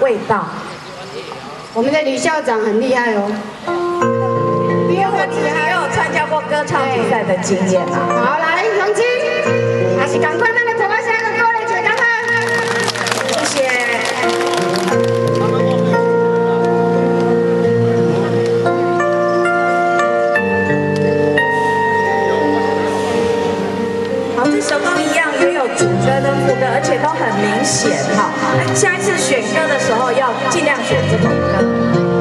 味道。我们的李校长很厉害哦，因为我你还有参加过歌唱比赛的经验嘛。好，来，永清，还是赶快那个头发下个过来，姐，赶快，谢谢。好，这首都一样，也有主歌跟副歌，而且都很明显哈。下一次选歌的时候，要尽量选这种歌。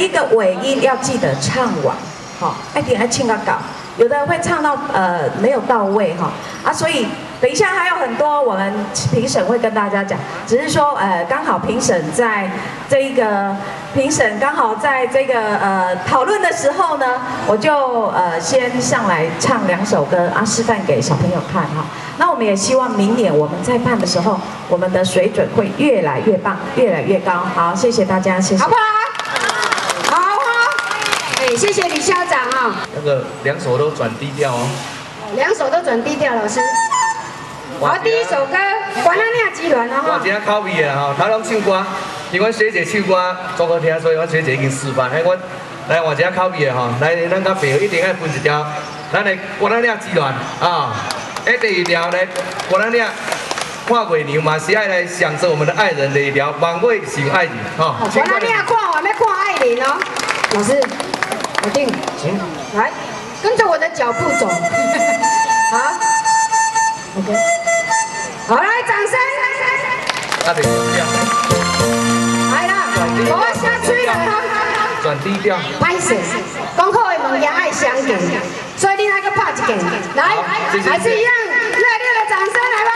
一个尾音要记得唱完，好，爱听爱听个搞，有的人会唱到呃没有到位哈，啊，所以等一下还有很多我们评审会跟大家讲，只是说呃刚好评审在这一个评审刚好在这个呃讨论的时候呢，我就呃先上来唱两首歌啊，示范给小朋友看哈。那我们也希望明年我们在办的时候，我们的水准会越来越棒，越来越高。好，谢谢大家，谢谢。好？好好，哎，谢那个两手都转低调哦。两手都转低调，老师。好，第一首歌《管他那几轮》了哈我今。仔口味的吼，头拢唱歌，因为阮学姐唱歌足好听，所以阮学姐已经示范。哎，我来换一下口味的吼，来咱甲朋友一定要分一条，咱来管他那几轮啊。哎，第二条呢，管他那看月牛嘛是爱来享受我们的爱人的一条晚会喜爱你哈。我那你要看，我没看爱人哦。老师，我定，行，来，跟着我的脚步走。好，OK，好来，掌声。来啦，我先吹了哈。转低调。拍摄，讲好的物件爱相见，所以你那个拍一件，来，还是一样热烈的掌声来吧。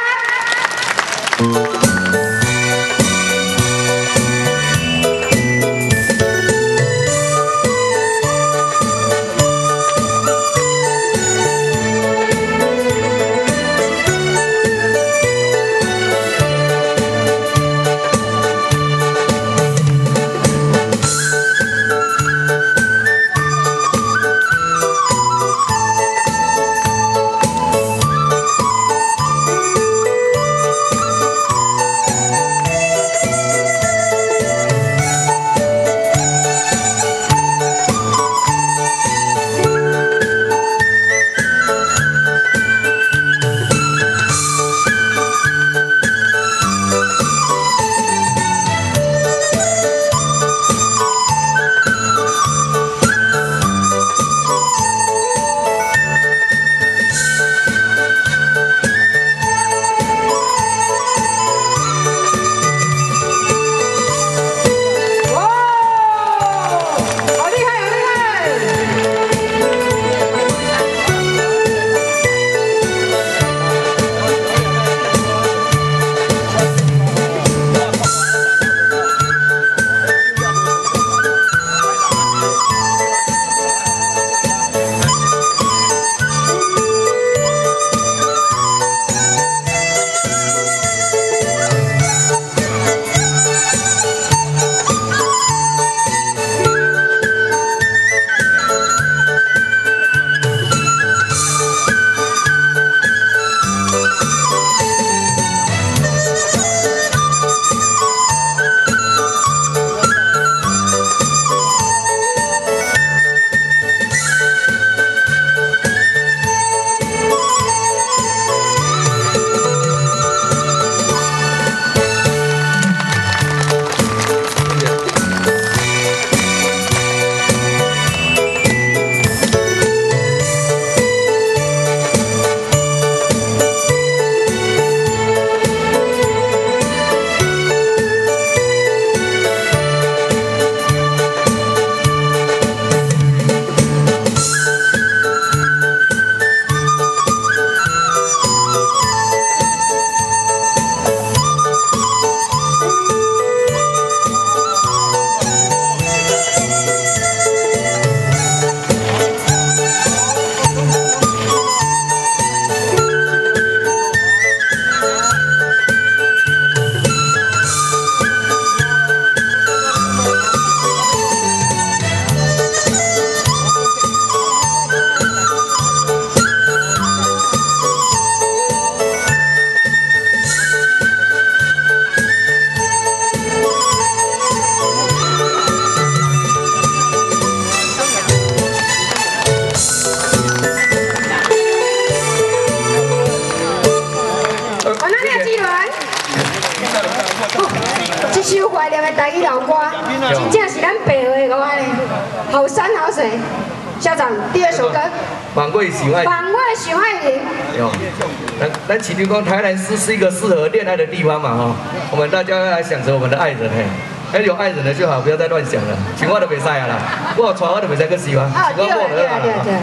台南市是一个适合恋爱的地方嘛哈，我们大家要来想着我们的爱人嘿，哎有爱人的就好，不要再乱想了，情话都别晒啊啦，我传我都别再去喜欢，啊对对对对，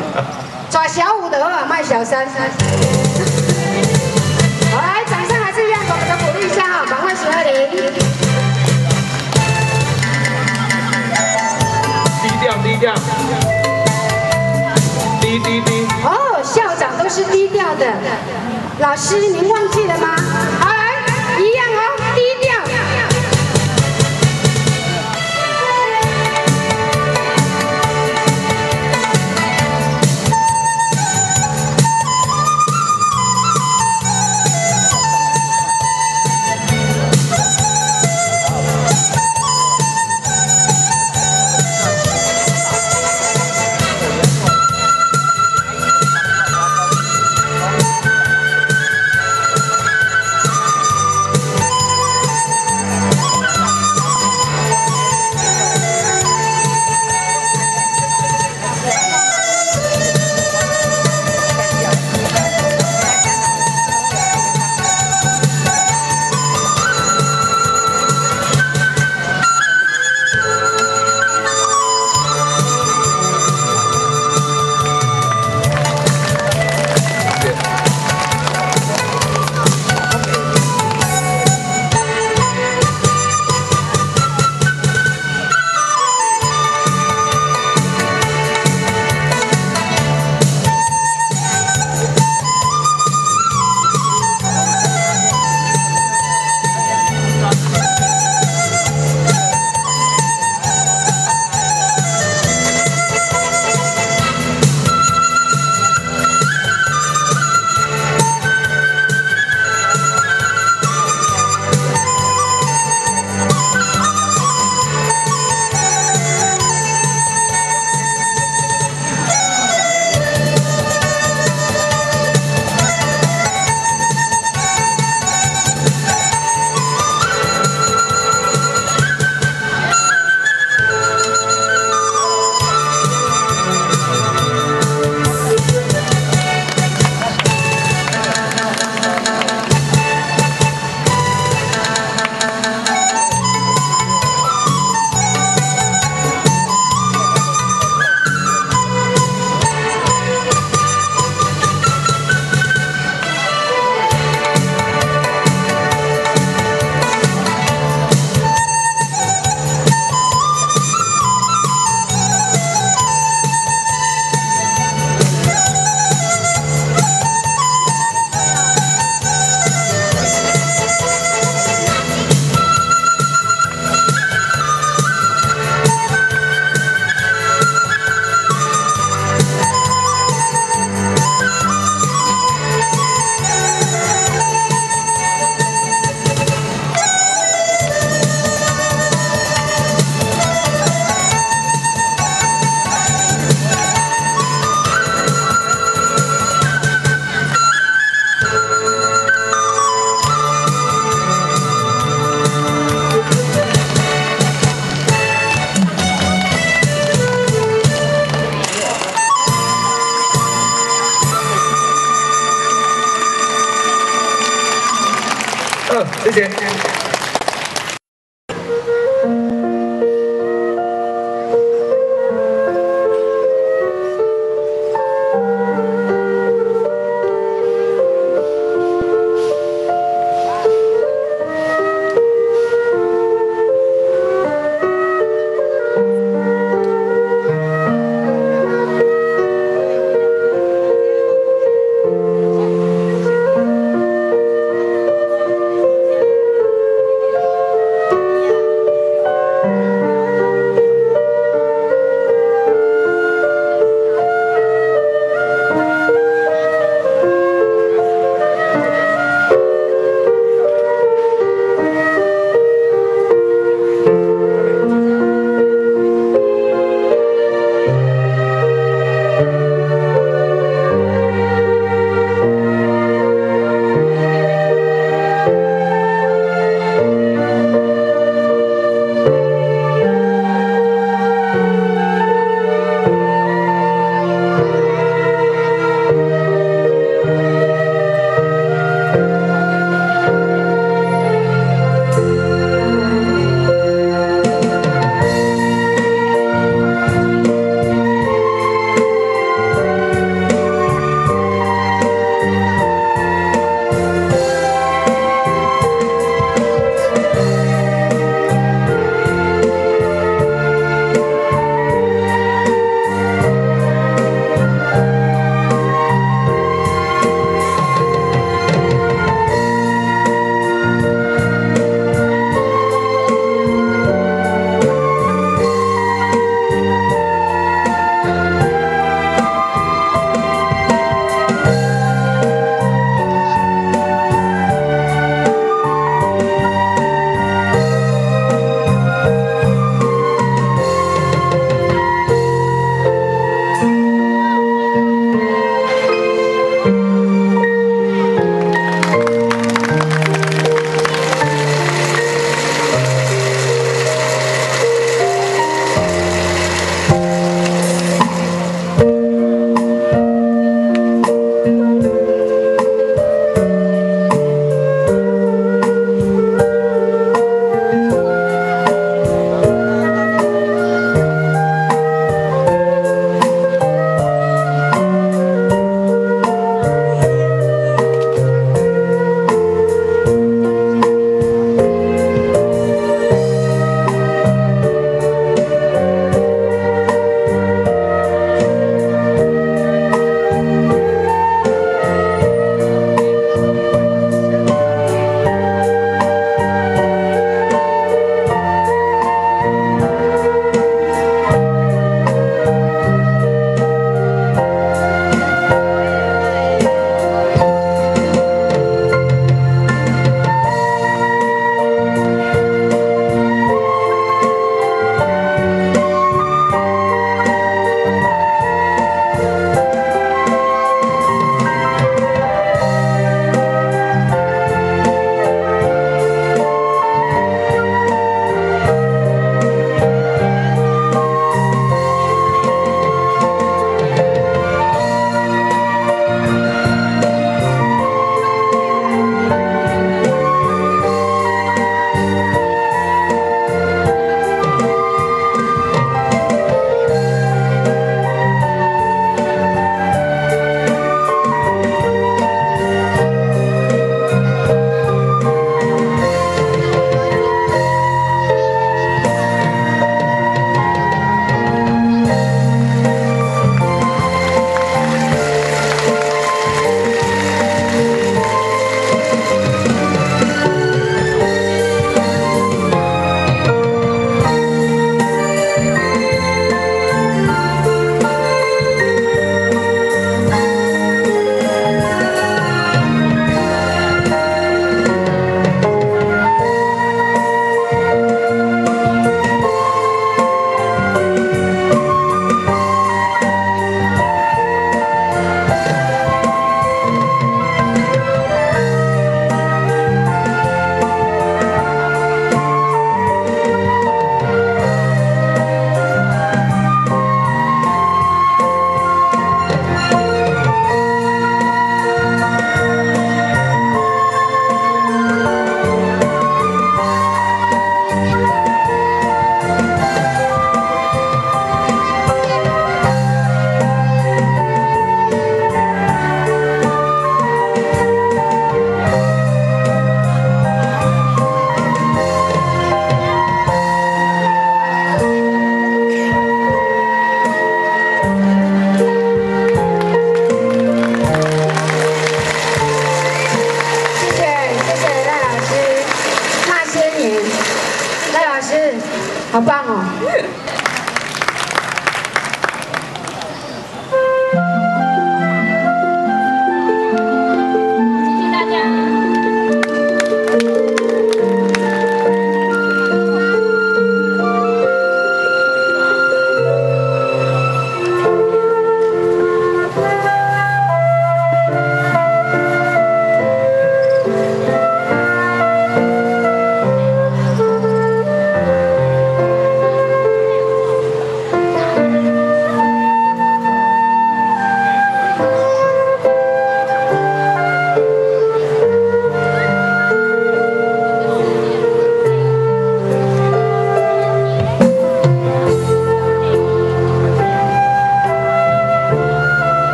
抓小五的话卖小三。好，来掌声还是一样，我们的鼓励一下哈，晚会喜欢你。低调，低低低。哦，校长都是低调的，老师您忘记了吗？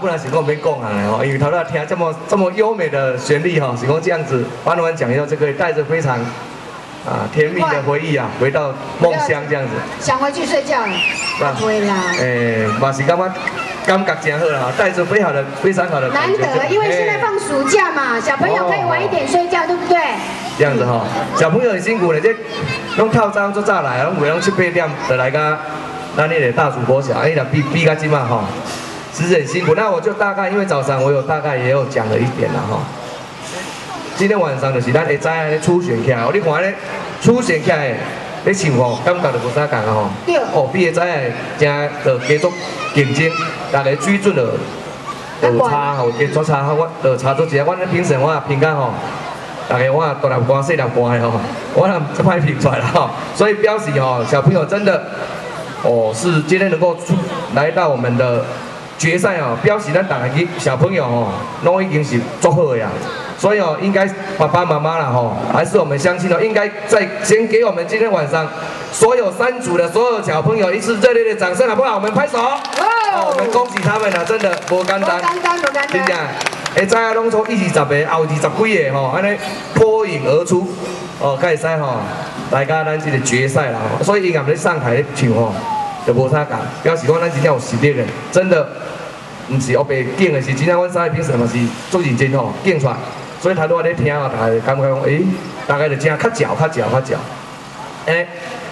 不然是讲没讲啊哦，因为头头听这么这么优美的旋律哈，是讲这样子，慢慢讲以后就可以带着非常啊甜蜜的回忆啊，回到梦乡这样子。想回去睡觉了，吧不会啦。诶，嘛是感觉感觉真好啦，带着非常的非常好的。难得，因为现在放暑假嘛，小朋友可以晚一点睡觉，对不对？这样子哈，小朋友很辛苦的，这拢透早做早来，拢袂拢七八点就来个咱那个大主播小，哎呀比比较紧嘛哈，其实很辛苦。那我就大概因为早上我有大概也有讲了一点了哈。今天晚上就是咱会知影咧出现起来，哦，你看咧出现起来，咧唱吼，感觉就无啥共啊吼。对哦，比会知影真就继续竞争，大家水准就有差吼，继续差，我就差做一下，我咧评审我也评价吼。大家我大粒瓜、细粒瓜的吼，我也不歹评出来了吼。所以表示吼，小朋友真的哦，是今天能够出来到我们的决赛哦，表示咱大家去小朋友哦，拢已经是足好的呀。所以哦，应该爸爸妈妈啦吼，还是我们相信哦，应该再先给我们今天晚上所有三组的所有小朋友一次热烈的掌声，好不好？我们拍手。哦，我们恭喜他们了，真的不简单。不简单，不简单。真正，会知影拢从一二十个，后二十几个吼，安尼脱颖而出，哦，可以使吼，来到咱这个决赛啦。所以因暗咧上台咧唱吼，就无啥讲，表示讲咱真正有实力的，真的，毋是黑白拣的，是真正阮三个评审嘛是做认真吼，拣出来。所以他都在咧听啊，大家感觉讲，诶，大概就真较脚较脚较脚，诶，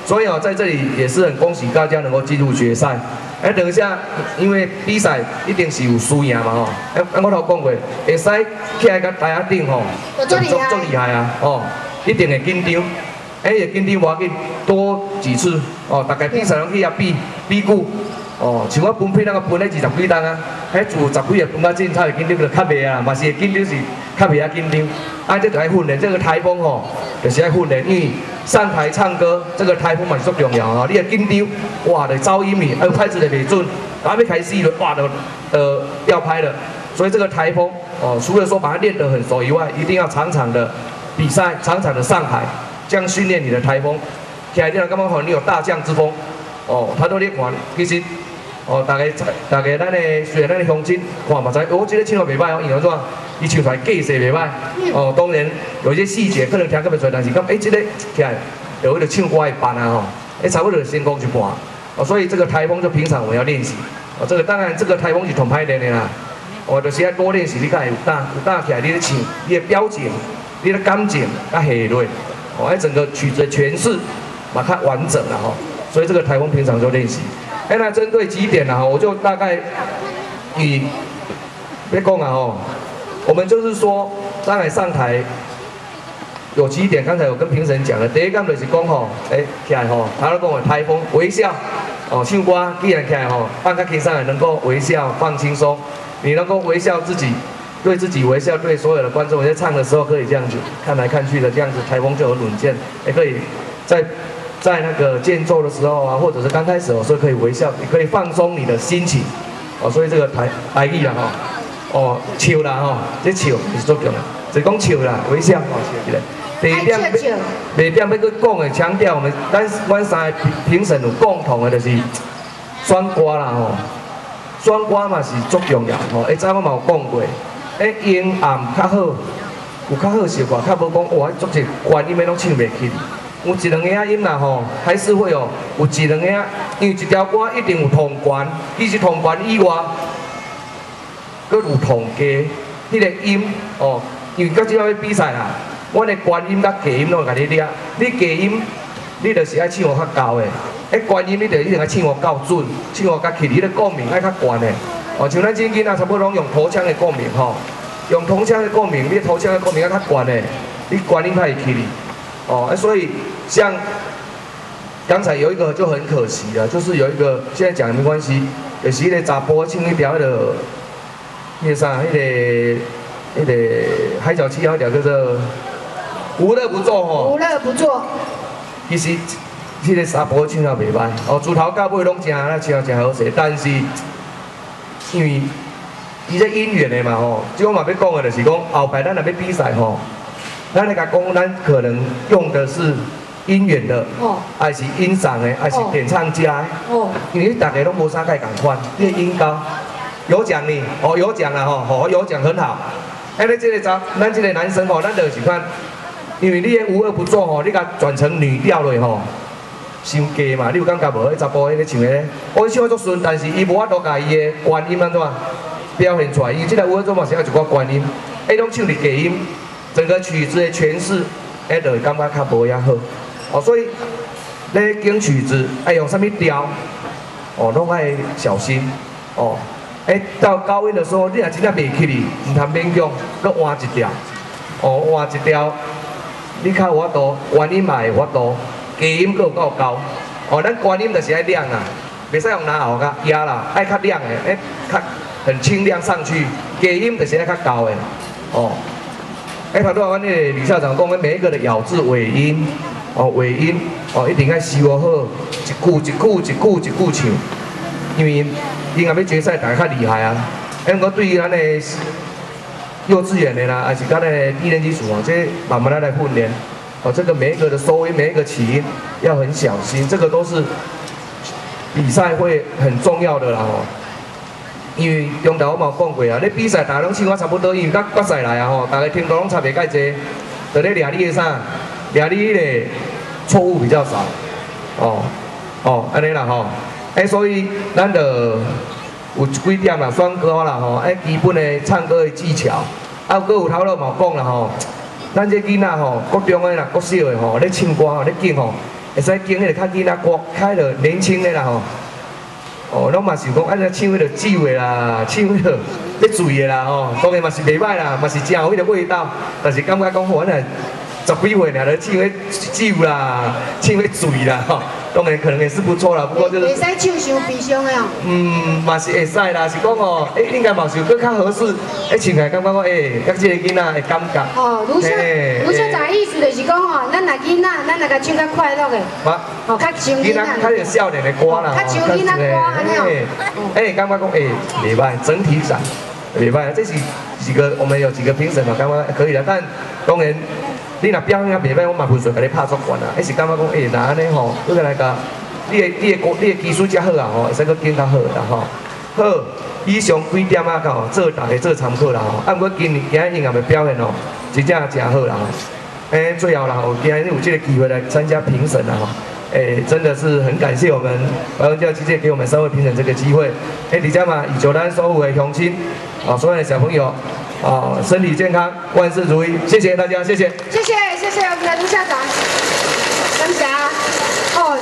所以哦，在这里也是很恭喜大家能够进入决赛。哎，等一下，因为比赛一定是有输赢嘛吼。哎，我头讲过，会使起来甲台下顶吼，足足厉害啊！哦，一定会紧张。哎，会紧张无要紧，多几次哦。大概比赛拢去遐比比久。哦，像我分配那个分咧二十几单啊，迄做十几个分较精才会紧张，就较袂啊，嘛是会紧张是较袂啊紧张。啊，这就爱训练，这个台风吼，就是爱训练，因为上台唱歌，这个台风嘛是足重要啊。你会紧张，哇，就噪音咪，呃，拍子就袂准，还没开始就哇的呃要拍了。所以这个台风哦，除了说把它练得很熟以外，一定要场场的比赛，场场的上台，这样训练你的台风。起来你若感觉吼，你有大将之风，哦，他都咧看，其实。哦，大家大家咱的虽然咱的乡亲看嘛知，哦，这个唱得袂歹哦，因为怎？伊唱出来气势袂歹。哦，当然有一些细节可能听不出来，但是讲，哎，这个起来有迄个唱歌的班啊吼，哎，差不多先讲一半。哦，所以这个台风就平常我们要练习。哦，这个当然这个台风是同歹练的啦。哦，就是要多练习，你看有打有打起来，你的唱，你的表情，你的感情较下落。哦，哎，整个曲子的诠释嘛较完整了吼。所以这个台风平常就练习。哎，那针对几点呢？哈，我就大概以别讲啊哦，我们就是说，上海上台有几点，刚才我跟评审讲了，第一个就是讲吼，哎，起来吼，他都讲我台风微笑，哦，唱歌既然起来吼，放在台上也能够微笑放轻松，你能够微笑自己，对自己微笑，对所有的观众，我在唱的时候可以这样子看来看去的，这样子台风就有稳健，也可以在。在那个间奏的时候啊，或者是刚开始，我说可以微笑，你可以放松你的心情，哦，所以这个台台语啦哈，哦，笑啦哦，这笑是重要的，只讲笑啦，微笑哦，笑起来。第二点，第二点要去讲的，强调我们咱阮三个评审有共同的，就是选歌啦吼，选歌嘛是足重要吼。一早我嘛有讲过，诶，音暗较好，有较好习惯，较无讲哇，足一关音要拢唱袂起。有一两个音啦吼，还是会有有一两个啊，因为一条歌一定有同关，伊是同关以外，佮有同低，迄个音哦，因为到即摆要比赛啦，阮的关音甲低音拢会甲你抓，你低音你著是爱唱我较高的，迄关音你著一定爱唱我够准，唱我较起，你的共鸣爱较悬的，哦，像咱正经啊，差不多拢用土腔的共鸣吼，用头腔的共鸣，你土腔的共鸣爱较悬的，你关音才会起哩。哦，所以像刚才有一个就很可惜了，就是有一个现在讲也没关系，也是一个查波青一条的那个啥，那个那个海角七号条叫做无乐不作吼。无乐不作。其实这个沙波青也袂歹，哦，猪头到尾拢正，那唱真好势，但是因为伊这姻缘的嘛吼，即我嘛要讲的就是讲后排咱若要比赛吼。咱那个功咱可能用的是音源的，哦，还是音赏的，还是点唱家，哦，因为大家都无啥介共款，你音高有奖呢，哦有奖了吼，哦有奖很好。哎，你这个咱咱这个男生吼，咱就是看，因为你无恶不作吼，你甲转成女调了吼，伤低嘛，你有感觉无？迄查甫迄个唱的，我唱足顺，但是伊无法度甲伊的观音安怎表现出来，伊即个无恶作嘛是要一寡观音，迄种唱的假音。整个曲子的诠释，哎，就感觉较无遐好，哦，所以咧编曲子爱用什么调，哦，拢爱小心，哦，哎，到高音的时候，你若真正袂起哩，唔通勉强，搁换一调，哦，换一条，你较有法度，原音嘛会有法度，低音佫有够高。哦，咱高音就是爱亮啊，袂使用拿喉甲压啦，爱较亮的，哎，较很清亮上去。低音就是爱较高的。哦，哎，头拄啊，阮那个李校长讲，每一个的咬字尾音，哦，尾音，哦，一定要修好，一句一句一句一句唱，因为音乐要决赛，大家较厉害啊。哎，毋过对于咱的幼稚园的啦，还是咱的低年级组啊，这慢慢来来训练。哦，这个每一个的收音，每一个起音要很小心，这个都是比赛会很重要的啦吼。因为中头我嘛讲过啊，你比赛大家拢唱我差不多，因为到决赛来啊吼，大家听到拢差袂介济，就咧掠你的啥，掠你的错误比较少。哦哦，安尼啦吼，哎，所以咱的有几点啦，选歌啦吼，哎，基本的唱歌的技巧，啊，搁有头路嘛讲啦吼。咱这囡仔吼，国中的啦，国小的吼，咧唱歌吼，咧敬吼，会使敬迄个较囡仔歌，开着年轻的啦吼。哦，拢嘛是讲，安尼唱迄个酒的啦，唱迄个咧醉的啦吼，当然嘛是袂歹啦，嘛是真有迄个味道。但是感觉讲，我呢十几岁尔咧唱迄酒啦，唱迄醉啦吼。当然可能也是不错啦，不过就是。会使唱伤悲伤的哦。嗯，嘛是会使啦，是讲哦，诶，应该嘛是更较合适，诶，唱起来感觉讲，诶，甲这个囡仔的感觉。哦，卢校，卢校长意思就是讲哦，咱若囡仔，咱若甲唱较快乐的。哦，较像囡仔。较有少年的歌啦，较像囡仔歌安尼哦。诶，感觉讲，诶，袂歹，整体上袂歹，这是几个我们有几个评审嘛，感觉可以的，但当然。你若表现啊袂歹，我嘛分数甲你拍足悬啊！迄是感觉讲，哎，那安尼吼，你来甲，你的你的歌，你的技术较好啊吼，会使阁更较好啦吼。好，以上几点啊，吼，做大家做参考啦吼。啊，毋过今年今日音乐的表现哦，真正真好啦吼。哎，最后啦吼，今日有这个机会来参加评审啦吼。哎，真的是很感谢我们白文教基金给我们三位评审这个机会。哎，李家嘛，以求咱所有的乡亲，啊，所有的小朋友。啊，身体健康，万事如意，谢谢大家，谢谢，谢谢，谢谢我们的卢校长，感谢哦。